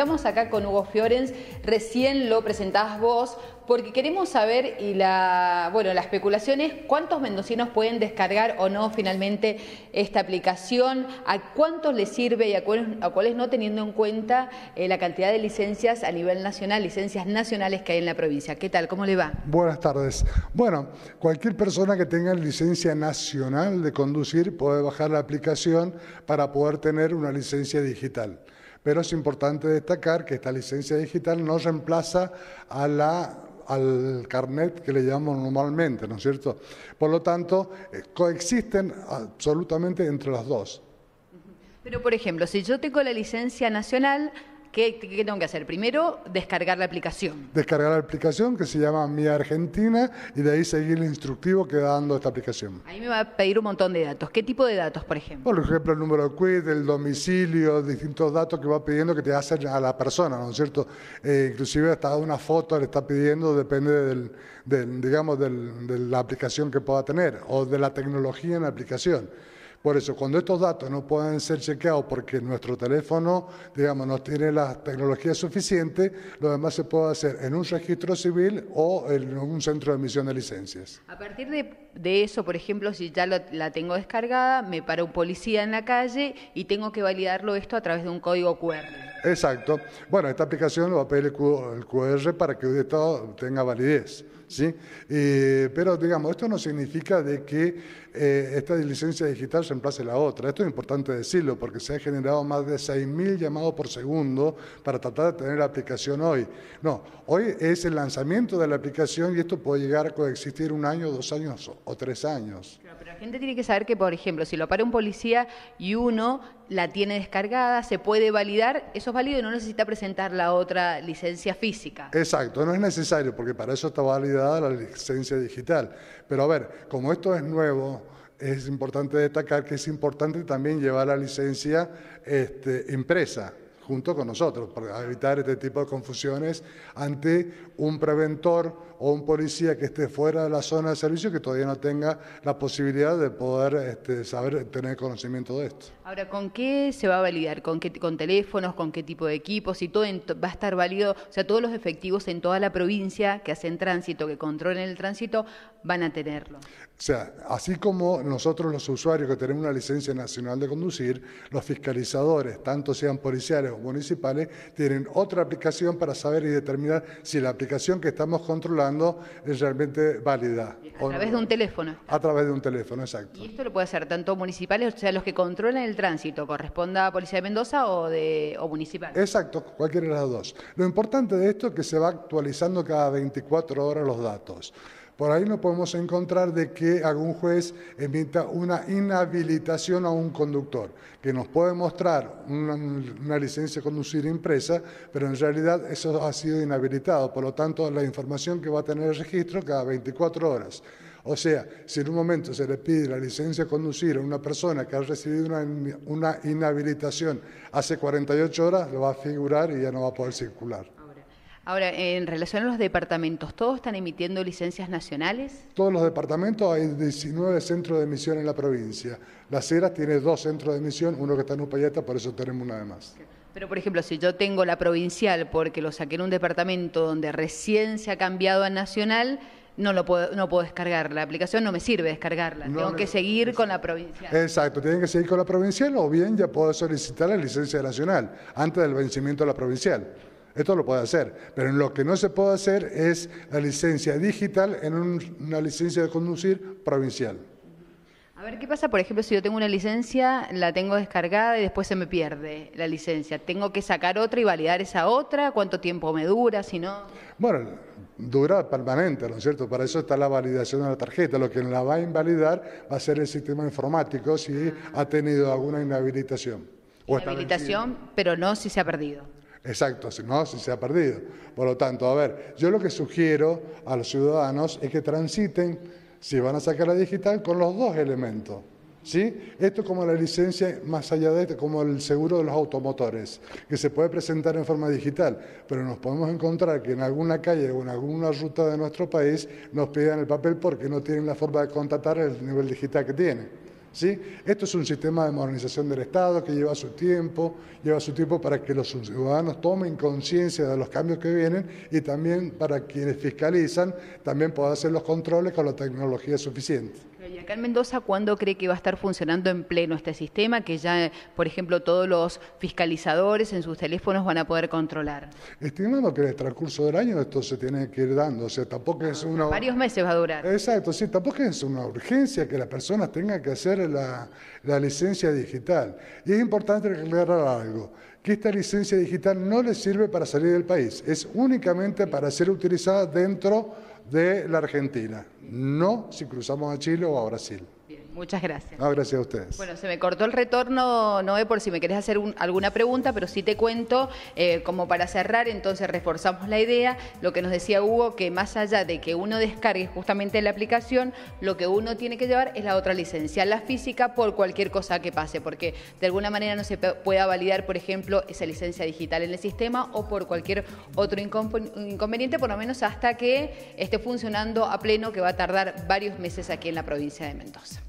Estamos acá con Hugo Fiorens, recién lo presentabas vos, porque queremos saber, y la, bueno, la especulación es cuántos mendocinos pueden descargar o no finalmente esta aplicación, a cuántos les sirve y a cuáles, no, teniendo en cuenta eh, la cantidad de licencias a nivel nacional, licencias nacionales que hay en la provincia. ¿Qué tal? ¿Cómo le va? Buenas tardes. Bueno, cualquier persona que tenga licencia nacional de conducir puede bajar la aplicación para poder tener una licencia digital pero es importante destacar que esta licencia digital no reemplaza al carnet que le llamamos normalmente, ¿no es cierto? Por lo tanto, eh, coexisten absolutamente entre las dos. Pero, por ejemplo, si yo tengo la licencia nacional, ¿Qué, tengo que hacer? Primero, descargar la aplicación. Descargar la aplicación que se llama Mi Argentina y de ahí seguir el instructivo que va dando esta aplicación. Ahí me va a pedir un montón de datos. ¿Qué tipo de datos, por ejemplo? Por ejemplo, el número de quit, el domicilio, distintos datos que va pidiendo que te hacen a la persona, ¿no es cierto? Eh, inclusive hasta una foto le está pidiendo, depende del, digamos, de la aplicación que pueda tener o de la tecnología en la aplicación. Por eso, cuando estos datos no pueden ser chequeados porque nuestro teléfono, digamos, no tiene la tecnología suficiente, lo demás se puede hacer en un registro civil o en un centro de emisión de licencias. A partir de, eso, por ejemplo, si ya la tengo descargada, me para un policía en la calle y tengo que validarlo esto a través de un código QR. Exacto. Bueno, esta aplicación lo va a pedir el QR para que esto tenga validez. ¿Sí? pero digamos, esto no significa de que eh, esta licencia digital reemplace la otra. Esto es importante decirlo porque se han generado más de 6.000 llamados por segundo para tratar de tener la aplicación hoy. No, hoy es el lanzamiento de la aplicación y esto puede llegar a coexistir un año, dos años o tres años. pero la gente tiene que saber que, por ejemplo, si lo para un policía y uno la tiene descargada, se puede validar, eso es válido y no necesita presentar la otra licencia física. Exacto, no es necesario porque para eso está validada la licencia digital. Pero a ver, como esto es nuevo, es importante destacar que es importante también llevar la licencia este, impresa junto con nosotros, para evitar este tipo de confusiones ante un preventor o un policía que esté fuera de la zona de servicio que todavía no tenga la posibilidad de poder este, saber, tener conocimiento de esto. Ahora, ¿con qué se va a validar? ¿Con, qué, ¿Con teléfonos? ¿Con qué tipo de equipos? Y todo va a estar válido, o sea, todos los efectivos en toda la provincia que hacen tránsito, que controlen el tránsito, van a tenerlo. O sea, así como nosotros los usuarios que tenemos una licencia nacional de conducir, los fiscalizadores, tanto sean policiales o municipales, tienen otra aplicación para saber y determinar si la aplicación que estamos controlando es realmente válida. A través de un teléfono. A través de un teléfono, exacto. Y esto lo puede hacer tanto municipales, o sea, los que controlan el tránsito, corresponda a Policía de Mendoza o, de, o municipal. Exacto, cualquiera de las dos. Lo importante de esto es que se va actualizando cada 24 horas los datos. Por ahí no podemos encontrar de que algún juez emita una inhabilitación a un conductor, que nos puede mostrar una, licencia de conducir impresa, pero en realidad eso ha sido inhabilitado. Por lo tanto, la información que va a tener el registro cada 24 horas. O sea, si en un momento se le pide la licencia de conducir a una persona que ha recibido una, una inhabilitación hace 48 horas, lo va a figurar y ya no va a poder circular. Ahora, en relación a los departamentos, ¿todos están emitiendo licencias nacionales? Todos los departamentos, hay 19 centros de emisión en la provincia. Las Heras tiene dos centros de emisión, uno que está en Upayeta, por eso tenemos una de más. Pero, por ejemplo, si yo tengo la provincial porque lo saqué en un departamento donde recién se ha cambiado a nacional, no lo puedo, no puedo descargar. La aplicación no me sirve descargarla. Tengo que seguir con la provincial. Exacto, tienen que seguir con la provincial o bien ya puedo solicitar la licencia nacional antes del vencimiento de la provincial. Esto lo puede hacer, pero en lo que no se puede hacer es la licencia digital en una licencia de conducir provincial. A ver, ¿qué pasa, por ejemplo, si yo tengo una licencia, la tengo descargada y después se me pierde la licencia? ¿Tengo que sacar otra y validar esa otra? ¿Cuánto tiempo me dura? Si no... Bueno, dura permanente, ¿no es cierto? Para eso está la validación de la tarjeta. Lo que la va a invalidar va a ser el sistema informático si ha tenido alguna inhabilitación. Inhabilitación, pero no si se ha perdido. Exacto, si no, si se ha perdido. Por lo tanto, a ver, yo lo que sugiero a los ciudadanos es que transiten, si van a sacar la digital, con los dos elementos. ¿Sí? Esto como la licencia, más allá de esto, como el seguro de los automotores, que se puede presentar en forma digital, pero nos podemos encontrar que en alguna calle o en alguna ruta de nuestro país nos pidan el papel porque no tienen la forma de contratar el nivel digital que tiene. ¿Sí? Esto es un sistema de modernización del Estado que lleva su tiempo, lleva su tiempo para que los ciudadanos tomen conciencia de los cambios que vienen y también para quienes fiscalizan también puedan hacer los controles con la tecnología suficiente. ¿Y acá en Mendoza cuándo cree que va a estar funcionando en pleno este sistema que ya, por ejemplo, todos los fiscalizadores en sus teléfonos van a poder controlar? Estimamos que en el transcurso del año esto se tiene que ir dando, o sea, tampoco es una... Varios meses va a durar. Exacto, sí, tampoco es una urgencia que las personas tengan que hacer la, la licencia digital. Y es importante aclarar algo, que esta licencia digital no le sirve para salir del país, es únicamente para ser utilizada dentro de la Argentina, no si cruzamos a Chile o a Brasil. Muchas gracias. gracias a ustedes. Bueno, se me cortó el retorno, Noé, por si me querés hacer alguna pregunta, pero sí te cuento, eh, como para cerrar, entonces reforzamos la idea, lo que nos decía Hugo, que más allá de que uno descargue justamente la aplicación, lo que uno tiene que llevar es la otra licencia, la física, por cualquier cosa que pase, porque de alguna manera no se pueda validar, por ejemplo, esa licencia digital en el sistema o por cualquier otro inconveniente, por lo menos hasta que esté funcionando a pleno, que va a tardar varios meses aquí en la provincia de Mendoza.